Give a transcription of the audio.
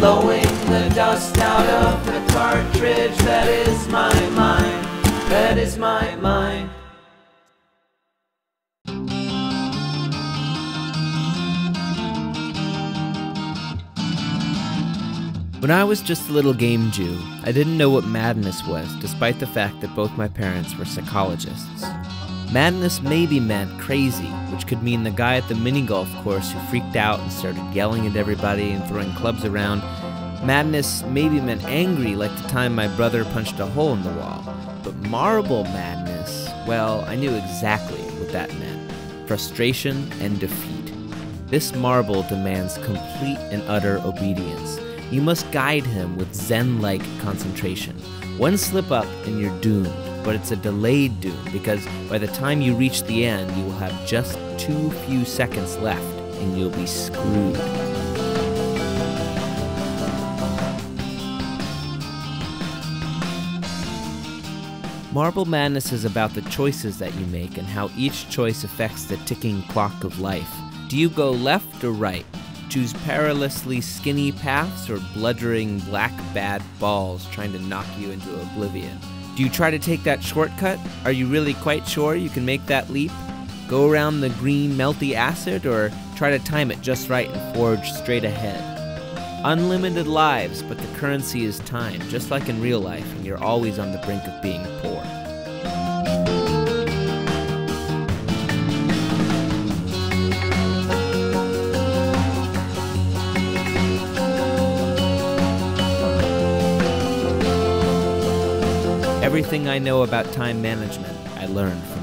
blowing the dust out of the cartridge that is my mind, that is my mind. When I was just a little game Jew, I didn't know what madness was, despite the fact that both my parents were psychologists. Madness maybe meant crazy, which could mean the guy at the mini golf course who freaked out and started yelling at everybody and throwing clubs around. Madness maybe meant angry, like the time my brother punched a hole in the wall. But marble madness, well, I knew exactly what that meant frustration and defeat. This marble demands complete and utter obedience. You must guide him with Zen like concentration. One slip up and you're doomed, but it's a delayed doom because by the time you reach the end, you will have just too few seconds left and you'll be screwed. Marble Madness is about the choices that you make and how each choice affects the ticking clock of life. Do you go left or right? Choose perilously skinny paths or bludgeoning black bad balls trying to knock you into oblivion? Do you try to take that shortcut? Are you really quite sure you can make that leap? Go around the green melty acid or try to time it just right and forge straight ahead? Unlimited lives, but the currency is time, just like in real life, and you're always on the brink of being poor. Everything I know about time management, I learned from